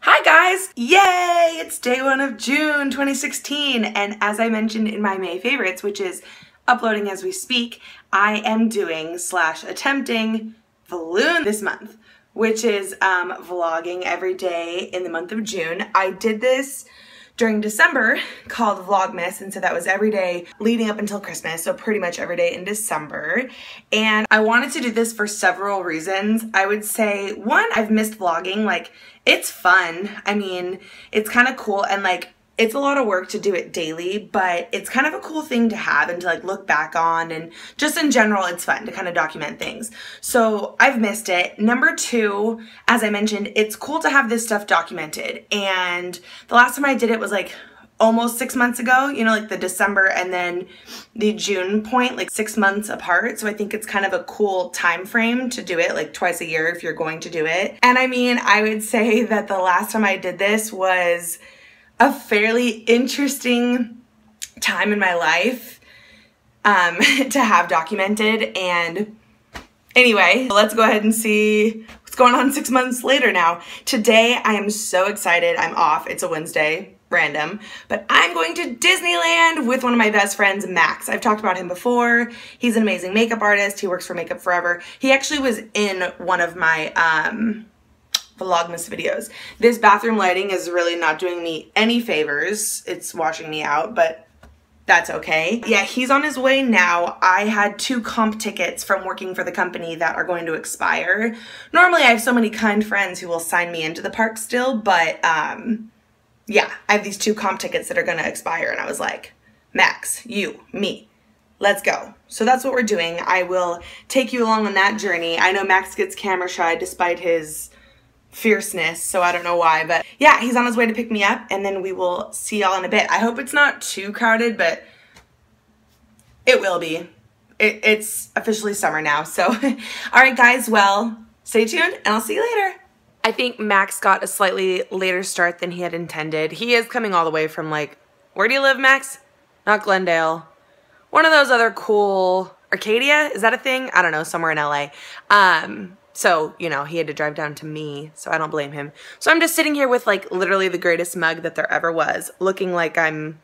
Hi guys! Yay! It's day one of June 2016 and as I mentioned in my May favorites, which is uploading as we speak, I am doing slash attempting Vlune this month, which is um, vlogging every day in the month of June. I did this during December called Vlogmas, and so that was every day leading up until Christmas, so pretty much every day in December. And I wanted to do this for several reasons. I would say, one, I've missed vlogging. Like, it's fun. I mean, it's kind of cool, and like, it's a lot of work to do it daily, but it's kind of a cool thing to have and to like look back on and just in general, it's fun to kind of document things. So I've missed it. Number two, as I mentioned, it's cool to have this stuff documented. And the last time I did it was like almost six months ago, you know, like the December and then the June point, like six months apart. So I think it's kind of a cool time frame to do it, like twice a year if you're going to do it. And I mean, I would say that the last time I did this was a fairly interesting time in my life um, to have documented. And anyway, let's go ahead and see what's going on six months later now. Today, I am so excited. I'm off. It's a Wednesday, random, but I'm going to Disneyland with one of my best friends, Max. I've talked about him before. He's an amazing makeup artist. He works for Makeup Forever. He actually was in one of my, um, Vlogmas videos. This bathroom lighting is really not doing me any favors. It's washing me out, but that's okay. Yeah, he's on his way now. I had two comp tickets from working for the company that are going to expire. Normally I have so many kind friends who will sign me into the park still, but um, yeah, I have these two comp tickets that are gonna expire and I was like, Max, you, me, let's go. So that's what we're doing. I will take you along on that journey. I know Max gets camera shy despite his fierceness, so I don't know why. But yeah, he's on his way to pick me up, and then we will see y'all in a bit. I hope it's not too crowded, but it will be. It, it's officially summer now, so all right, guys, well, stay tuned, and I'll see you later. I think Max got a slightly later start than he had intended. He is coming all the way from, like, where do you live, Max? Not Glendale. One of those other cool, Arcadia? Is that a thing? I don't know, somewhere in LA. Um, so, you know, he had to drive down to me, so I don't blame him. So I'm just sitting here with like literally the greatest mug that there ever was, looking like I'm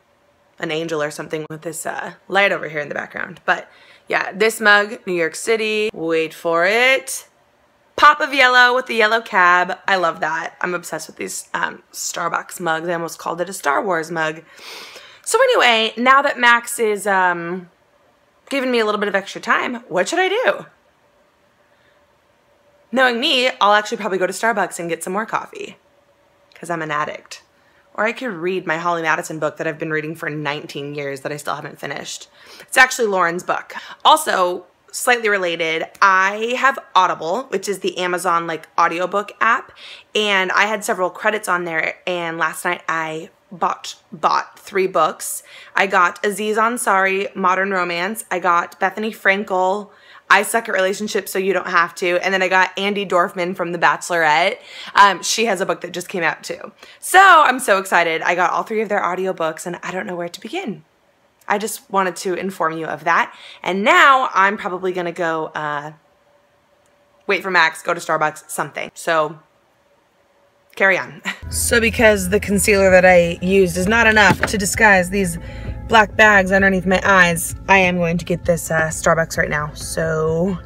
an angel or something with this uh, light over here in the background. But yeah, this mug, New York City, wait for it. Pop of yellow with the yellow cab. I love that. I'm obsessed with these um, Starbucks mugs. I almost called it a Star Wars mug. So anyway, now that Max is um, giving me a little bit of extra time, what should I do? Knowing me, I'll actually probably go to Starbucks and get some more coffee because I'm an addict. Or I could read my Holly Madison book that I've been reading for 19 years that I still haven't finished. It's actually Lauren's book. Also, slightly related, I have Audible, which is the Amazon like audiobook app, and I had several credits on there and last night I bought bought three books. I got Aziz Ansari, Modern Romance. I got Bethenny Frankel, I suck at relationships, so you don't have to. And then I got Andi Dorfman from The Bachelorette. Um, she has a book that just came out too. So I'm so excited. I got all three of their audiobooks and I don't know where to begin. I just wanted to inform you of that. And now I'm probably gonna go uh, wait for Max, go to Starbucks, something. So carry on. so because the concealer that I used is not enough to disguise these black bags underneath my eyes, I am going to get this uh, Starbucks right now. So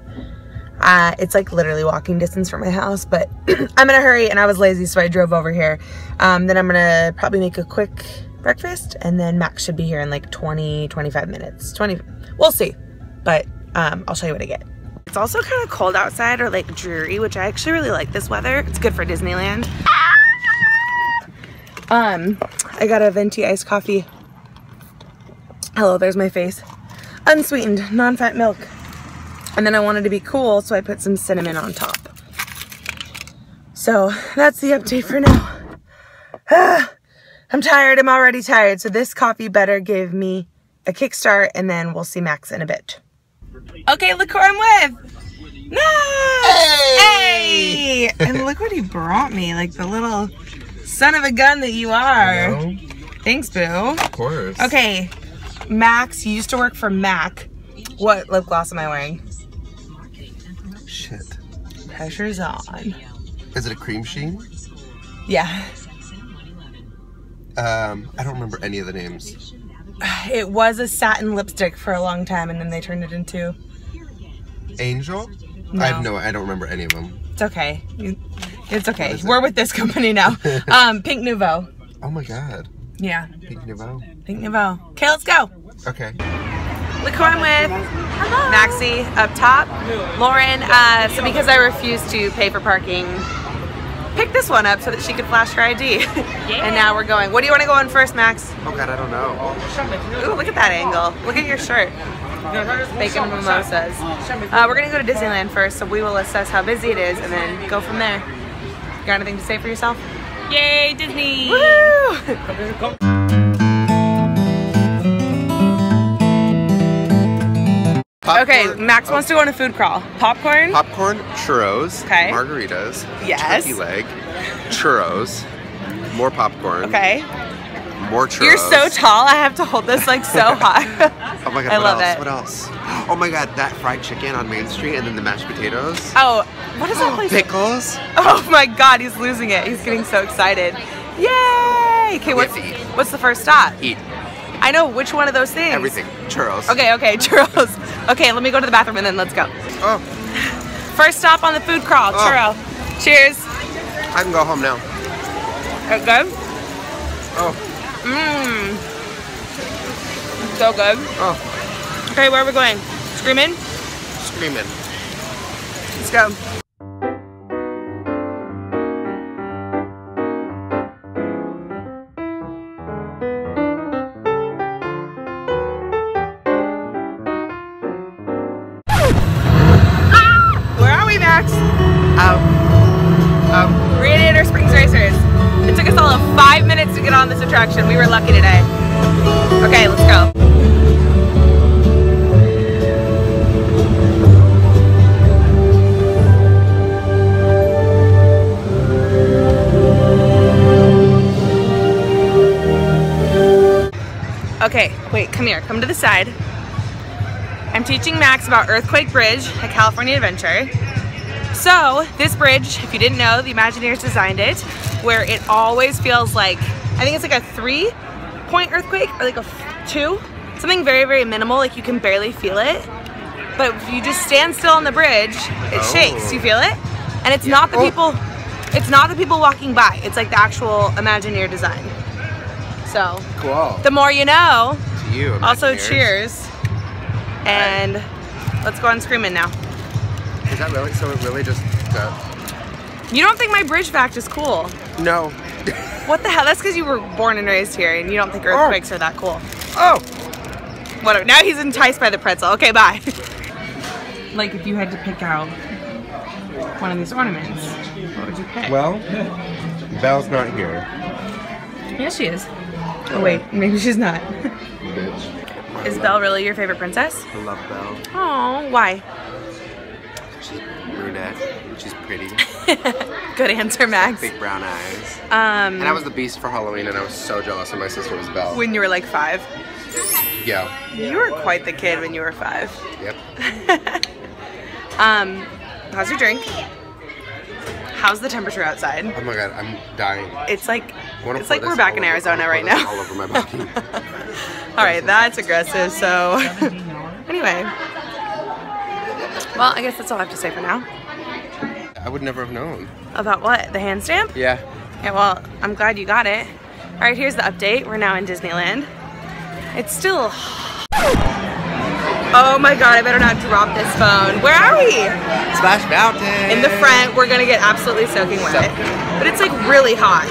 uh, it's like literally walking distance from my house, but I'm in a hurry and I was lazy, so I drove over here. Um, then I'm gonna probably make a quick breakfast and then Max should be here in like 20, 25 minutes. 20, we'll see, but um, I'll show you what I get. It's also kind of cold outside or like dreary, which I actually really like this weather. It's good for Disneyland. Um, I got a venti iced coffee Hello, there's my face. Unsweetened, non-fat milk. And then I wanted to be cool, so I put some cinnamon on top. So that's the update for now. Ah, I'm tired, I'm already tired. So this coffee better give me a kickstart and then we'll see Max in a bit. Okay, look who I'm with. No! Hey! hey! and look what he brought me, like the little son of a gun that you are. Thanks, Boo. Of course. Okay, Max, you used to work for MAC. What lip gloss am I wearing? Shit. Pressure's on. Is it a cream sheen? Yeah. Um, I don't remember any of the names. It was a satin lipstick for a long time and then they turned it into. Angel? No. I have no. I don't remember any of them. It's okay. It's okay. We're with this company now. um, Pink Nouveau. Oh my god. Yeah, Pink Nouveau. Pink Nouveau. Okay, let's go. Okay. Look who I'm with. Maxie up top. Lauren, uh, so because I refused to pay for parking, picked this one up so that she could flash her ID. Yeah. and now we're going. What do you want to go on first, Max? Oh god, I don't know. Ooh, look at that angle. Look at your shirt. Bacon mimosas. Uh, we're gonna go to Disneyland first, so we will assess how busy it is and then go from there. You got anything to say for yourself? Yay, Disney! Woo! Okay, Max oh, wants to go on a food crawl. Popcorn? Popcorn, churros, Okay. margaritas, Yes. turkey leg, churros, more popcorn, Okay. more churros. You're so tall, I have to hold this like so high. Oh my god, I what love else? it. What else? Oh my god, that fried chicken on Main Street and then the mashed potatoes. Oh, what is that place? Pickles. Oh my god, he's losing it. He's getting so excited. Yay! Okay, what's, have to eat. what's the first stop? Eat I know which one of those things. everything. Churros. Okay, okay, churros. Okay, let me go to the bathroom and then let's go. Oh, First stop on the food crawl, Oh. churro. Cheers. I can go home now. Is it good? Oh, Mmm. So good. oh, Okay, where are we going? Screaming? screaming. Let's go. We, Max? Um, um, Radiator Springs Racers. It took us all of five minutes to get on this attraction. We were lucky today. Okay, let's go. Okay, wait, come here, come to the side. I'm teaching Max about Earthquake Bridge at California Adventure. So, this bridge, if you didn't know, the Imagineers designed it where it always feels like, I think it's like a three point earthquake or like a two. Something very, very minimal, like you can barely feel it. But if you just stand still on the bridge, it Oh. shakes. You feel it? And it's not the Oh. people, it's not the people walking by. It's like the actual Imagineer design. So, cool. the more you know. to you. Also, cheers. And let's go on screaming now. Is that really? So it really just. Uh, You don't think my bridge fact is cool? no. What the hell? That's because you were born and raised here and you don't think earthquakes are that cool. Oh. Whatever. Now he's enticed by the pretzel. Okay, bye. like if you had to pick out one of these ornaments, what would you pick? Well, Belle's not here. yes, she is. Oh wait, maybe she's not. Bitch. is Belle really your favorite princess? I love Belle. Oh, why? She's brunette. She's pretty. Good answer, Max. Big brown eyes. Um, And I was the beast for Halloween, and I was so jealous when my sister was Belle. when you were like five. yeah. You were quite the kid when you were five. Yep. Um, how's your drink? How's the temperature outside? Oh my god, I'm dying. It's like it's like we're back in Arizona I right now. All over my body. All right, that's aggressive. So anyway, well, I guess that's all I have to say for now. I would never have known. About what? The hand stamp? Yeah. Yeah. Well, I'm glad you got it. All right, here's the update. We're now in Disneyland. It's still. Oh my god, I better not drop this phone. Where are we? Splash Mountain. In the front, we're gonna get absolutely soaking wet. But it's like really hot.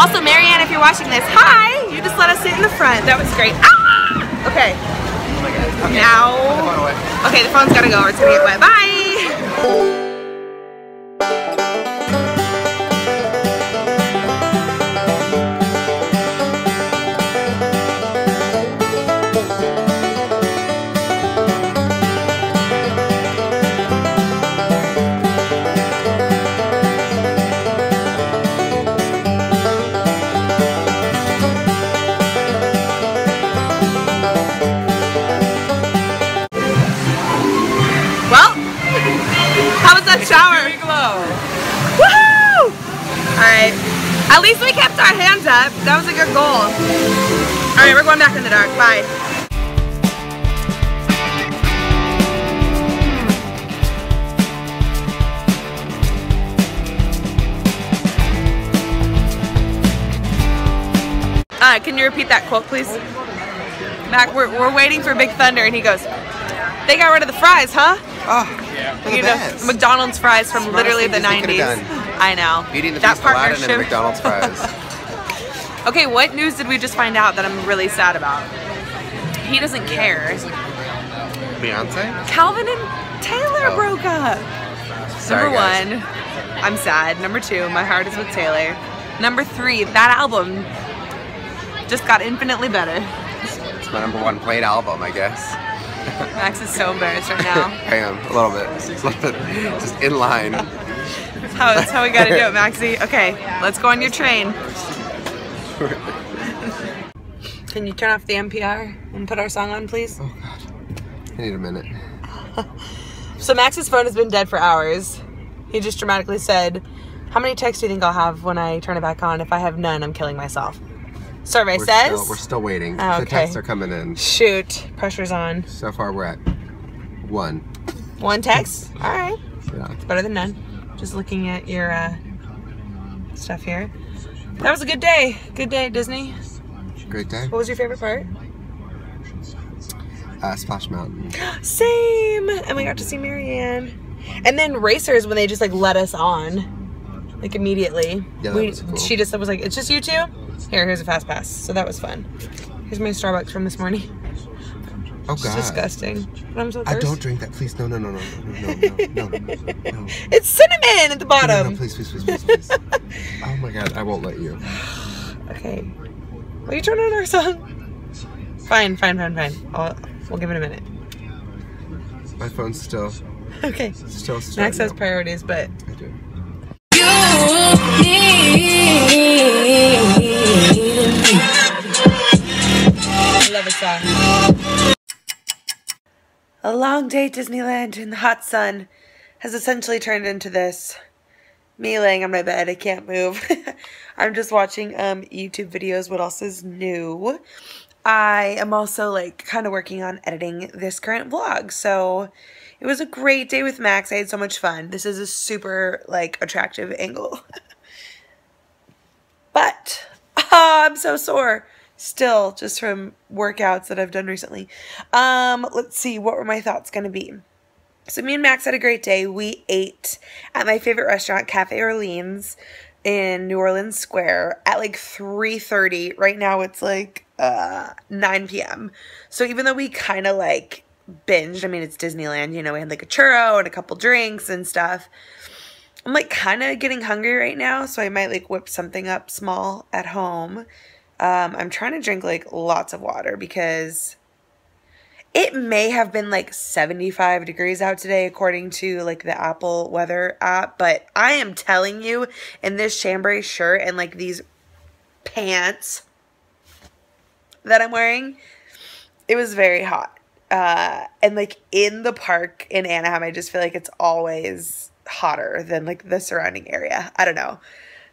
Also, Marianne, if you're watching this, hi! You just let us sit in the front. That was great. Ah! Okay, Oh my god. Okay. now. The. Okay, the phone's gotta go or it's gonna get wet. Bye! All right, we're going back in the dark. Bye. Uh, can you repeat that quote, please? Mac, we're, we're waiting for Big Thunder, and he goes, they got rid of the fries, huh? Oh, yeah. You know. McDonald's fries from Smartest literally the 90s. I know. Beating the that Aladdin and partnership. McDonald's fries. Okay, what news did we just find out that I'm really sad about? He doesn't care. Beyonce? Calvin and Taylor Oh. broke up. Sorry, Number guys. one, I'm sad. Number two, my heart is with Taylor. Number three, that album just got infinitely better. It's my number one played album, I guess. Max is so embarrassed right now. I am, a little bit. Just, a little bit, just in line. That's how, that's how we gotta do it, Maxie. Okay, let's go on your train. Can you turn off the NPR and put our song on, please? Oh god. I need a minute. So Max's phone has been dead for hours. He just dramatically said, How many texts do you think I'll have when I turn it back on? If I have none, I'm killing myself. Survey We're says. still, we're still waiting. Oh, The texts are coming in. Shoot, pressure's on. So far we're at one. One text? Alright. Yeah. Better than none. Just looking at your uh, stuff here. That was a good day. Good day, Disney. Great day. What was your favorite part? Uh, Splash Mountain. Same. And we got to see Marianne. And then racers when they just like let us on, like immediately. Yeah, that we, was cool. She just was like, "It's just you two. Here, here's a fast pass." So that was fun. Here's my Starbucks from this morning. Oh It's god. disgusting. But I'm so I don't drink that. Please, no, no, no, no, no, no, no, no, no, no. It's cinnamon at the No, bottom. no, please, please, please, please, please. oh my god, I won't let you. Okay. Will you turn on our song? Fine, fine, fine, fine. I'll, we'll give it a minute. My phone's still, Okay. still, still. Max has priorities, but I do. I love a song. A long day at Disneyland in the hot sun has essentially turned into this. Me laying on my bed, I can't move. I'm just watching um YouTube videos. What else is new? I am also like kind of working on editing this current vlog. So it was a great day with Max. I had so much fun. This is a super like attractive angle. but ah, I'm so sore still just from workouts that I've done recently. Um, let's see, what were my thoughts going to be? So me and Max had a great day. We ate at my favorite restaurant, Cafe Orleans in New Orleans Square at like 3:30. Right now it's like uh 9 p.m. So even though we kind of like binged, I mean it's Disneyland, you know, we had like a churro and a couple drinks and stuff. I'm like kind of getting hungry right now, so I might like whip something up small at home. Um, I'm trying to drink like lots of water because it may have been like 75 degrees out today according to like the Apple weather app, but I am telling you in this chambray shirt and like these pants that I'm wearing, it was very hot. Uh, and like in the park in Anaheim, I just feel like it's always hotter than like the surrounding area. I don't know.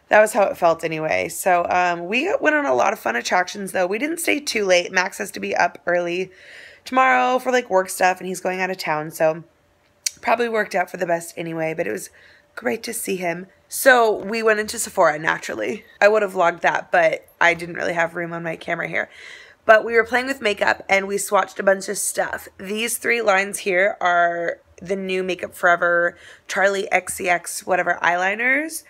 That was how it felt anyway. So um, we went on a lot of fun attractions though. We didn't stay too late. Max has to be up early tomorrow for like work stuff and he's going out of town. So probably worked out for the best anyway, but it was great to see him. So we went into Sephora naturally. I would have vlogged that, but I didn't really have room on my camera here. But we were playing with makeup and we swatched a bunch of stuff. These three lines here are the new Makeup Forever Charli XCX whatever eyeliners.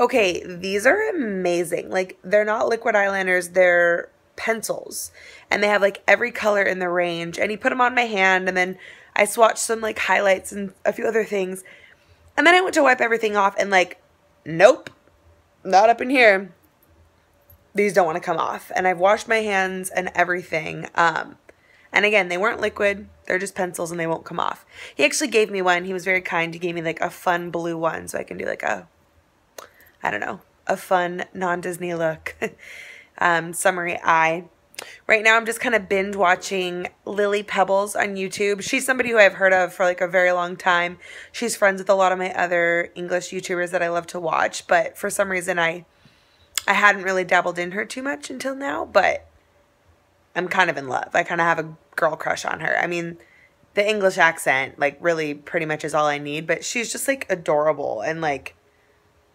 Okay, these are amazing. Like they're not liquid eyeliners, they're pencils. And they have like every color in the range. And he put them on my hand and then I swatched some like highlights and a few other things. And then I went to wipe everything off and like nope. Not up in here these don't want to come off. And I've washed my hands and everything. Um, and again, they weren't liquid. They're just pencils and they won't come off. He actually gave me one. He was very kind. He gave me like a fun blue one so I can do like a, I don't know, a fun non-Disney look. um, summary eye. Right now, I'm just kind of binge watching Lily Pebbles on YouTube. She's somebody who I've heard of for like a very long time. She's friends with a lot of my other English YouTubers that I love to watch, but for some reason, I I hadn't really dabbled in her too much until now, but I'm kind of in love. I kind of have a girl crush on her. I mean, the English accent, like, really pretty much is all I need, but she's just like adorable and like,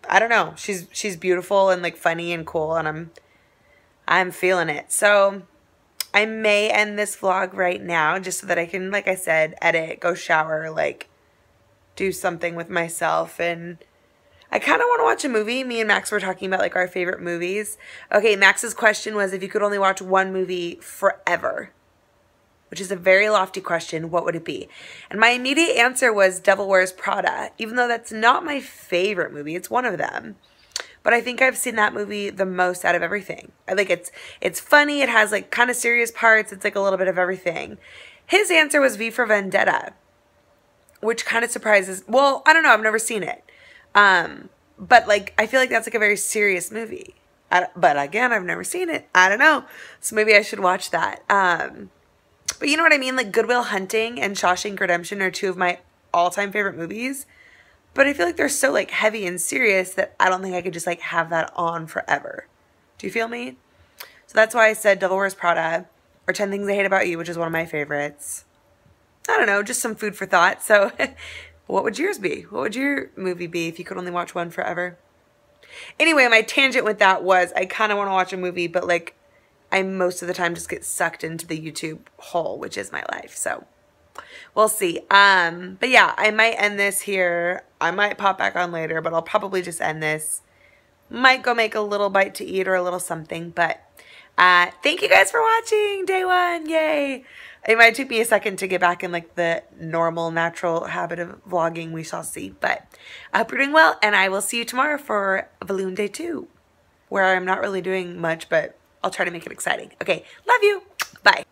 I don't know. She's she's beautiful and like funny and cool, and I'm I'm feeling it. So I may end this vlog right now just so that I can, like I said, edit, go shower, like do something with myself. And I kind of want to watch a movie. Me and Max were talking about like our favorite movies. Okay, Max's question was if you could only watch one movie forever, which is a very lofty question, what would it be? And my immediate answer was Devil Wears Prada, even though that's not my favorite movie. It's one of them but I think I've seen that movie the most out of everything. I like it's it's funny, it has like kind of serious parts, it's like a little bit of everything. His answer was V for Vendetta, which kind of surprises. Well, I don't know, I've never seen it. Um, but like I feel like that's like a very serious movie. I, but again, I've never seen it. I don't know. So maybe I should watch that. Um, but you know what I mean? Like Good Will Hunting and Shawshank Redemption are two of my all-time favorite movies. But I feel like they're so like heavy and serious that I don't think I could just like have that on forever. Do you feel me? So that's why I said Devil Wears Prada or 10 Things I Hate About You, which is one of my favorites. I don't know, just some food for thought. So what would yours be? What would your movie be if you could only watch one forever? Anyway, my tangent with that was I kind of want to watch a movie, but like I most of the time just get sucked into the YouTube hole, which is my life. So we'll see. Um, but yeah, I might end this here. I might pop back on later, but I'll probably just end this. Might go make a little bite to eat or a little something, but uh, thank you guys for watching day one. Yay. It might take me a second to get back in like the normal, natural habit of vlogging. We shall see. But I hope you're doing well, and I will see you tomorrow for Vlune Day 2, where I'm not really doing much, but I'll try to make it exciting. Okay, love you. Bye.